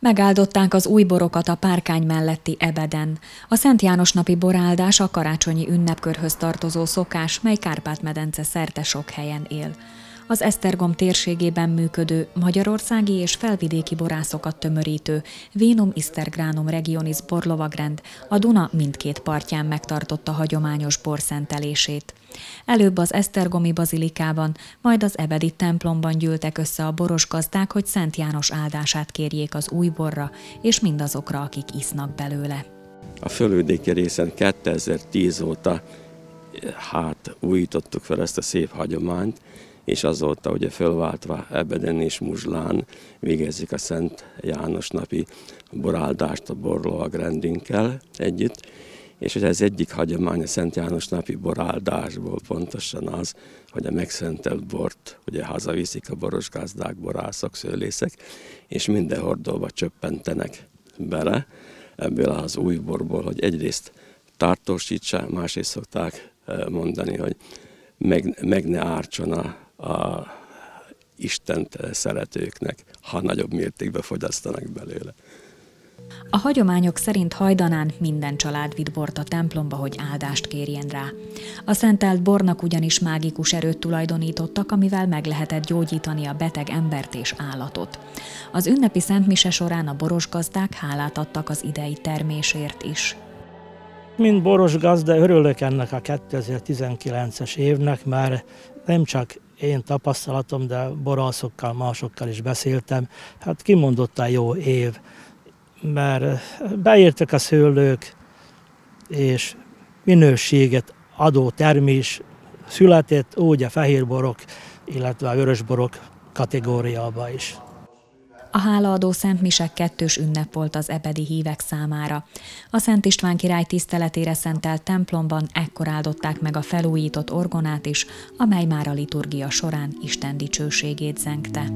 Megáldották az új borokat a párkány melletti Ebeden. A Szent János napi boráldás a karácsonyi ünnepkörhöz tartozó szokás, mely Kárpát-medence szerte sok helyen él. Az Esztergom térségében működő magyarországi és felvidéki borászokat tömörítő Vinum Istergranum Regionis borlovagrend a Duna mindkét partján megtartotta hagyományos borszentelését. Előbb az Esztergomi bazilikában, majd az Ebedi templomban gyűltek össze a boros gazdák, hogy Szent János áldását kérjék az új borra, és mindazokra, akik isznak belőle. A fölvidéki részen 2010 óta hát újítottuk fel ezt a szép hagyományt, és azóta ugye fölváltva Ebeden és Muzslán végezzük a Szent János napi boráldást a borlovag rendünkkel együtt, és ez egyik hagyomány a Szent János napi boráldásból pontosan az, hogy a megszentelt bort ugye hazaviszik a boros gazdák, borászok, szőlészek, és minden hordóba csöppentenek bele ebből az új borból, hogy egyrészt tartósítsa, másrészt szokták eh, mondani, hogy meg, meg ne ártson a, a Istent szeretőknek, ha nagyobb mértékben fogyasztanak belőle. A hagyományok szerint hajdanán minden család vitt bort a templomba, hogy áldást kérjen rá. A szentelt bornak ugyanis mágikus erőt tulajdonítottak, amivel meg lehetett gyógyítani a beteg embert és állatot. Az ünnepi szentmise során a boros gazdák hálát adtak az idei termésért is. Mint boros gazda örülök ennek a 2019-es évnek, mert nem csak én tapasztalatom, de borászokkal, másokkal is beszéltem, hát kimondottan jó év, mert beértek a szőlők, és minőséget adó termés született úgy a fehérborok, illetve a vörösborok kategóriába is. A hálaadó Szent Misek kettős ünnep volt az ebedi hívek számára. A Szent István király tiszteletére szentelt templomban ekkor áldották meg a felújított orgonát is, amely már a liturgia során Isten dicsőségét zengte.